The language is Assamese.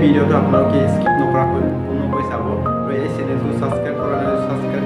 ভিডিঅ'টো আপোনালোকে স্কিপ নকৰাকৈ সম্পূৰ্ণকৈ চাব আৰু এই চেনেলটো ছাবস্ক্ৰাইব কৰা নাই ছাবস্ক্ৰাইব